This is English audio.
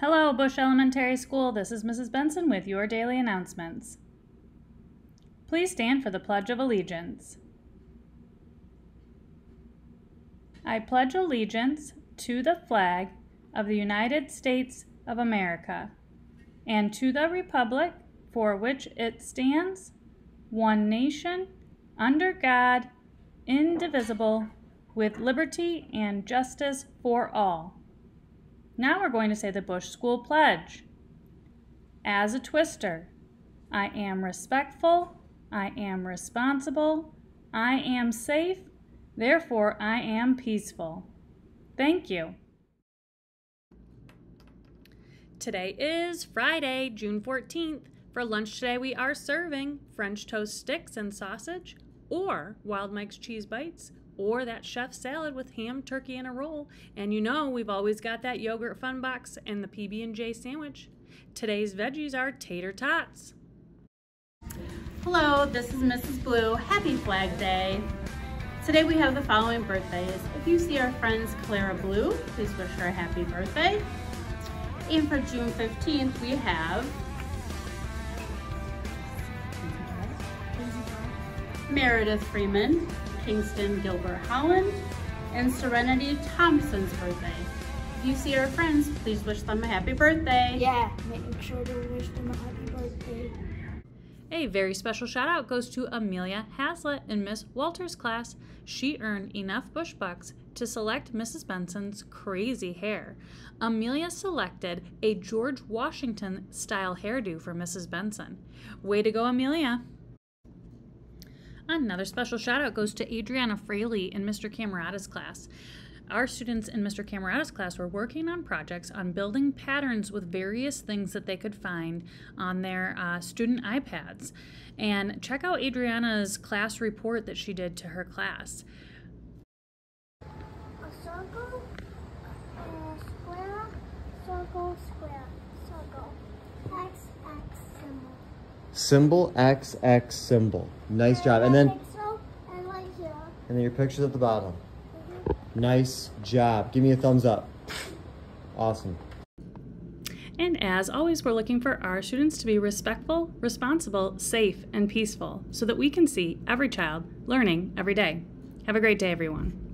Hello, Bush Elementary School. This is Mrs. Benson with your daily announcements. Please stand for the Pledge of Allegiance. I pledge allegiance to the flag of the United States of America and to the republic for which it stands, one nation, under God, indivisible, with liberty and justice for all. Now we're going to say the Bush School Pledge. As a twister, I am respectful, I am responsible, I am safe, therefore I am peaceful. Thank you. Today is Friday, June 14th. For lunch today, we are serving French toast sticks and sausage, or Wild Mike's cheese bites, or that chef salad with ham, turkey, and a roll. And you know we've always got that yogurt fun box and the PB&J sandwich. Today's veggies are tater tots. Hello, this is Mrs. Blue. Happy Flag Day. Today we have the following birthdays. If you see our friends Clara Blue, please wish her a happy birthday. And for June 15th, we have Meredith Freeman, Kingston Gilbert Holland, and Serenity Thompson's birthday. If you see our friends, please wish them a happy birthday. Yeah, make sure to wish them a happy birthday. A very special shout out goes to Amelia Haslett in Miss Walters' class. She earned enough Bush Bucks to select Mrs. Benson's crazy hair. Amelia selected a George Washington style hairdo for Mrs. Benson. Way to go, Amelia! Another special shout out goes to Adriana Fraley in Mr. Camerata's class. Our students in Mr. Camerata's class were working on projects on building patterns with various things that they could find on their uh, student iPads. And check out Adriana's class report that she did to her class. Circle, square, circle, square, circle. X, X symbol. Symbol X X symbol. Nice job. And then and then your pictures at the bottom. Nice job. Give me a thumbs up. Awesome. And as always, we're looking for our students to be respectful, responsible, safe, and peaceful so that we can see every child learning every day. Have a great day, everyone.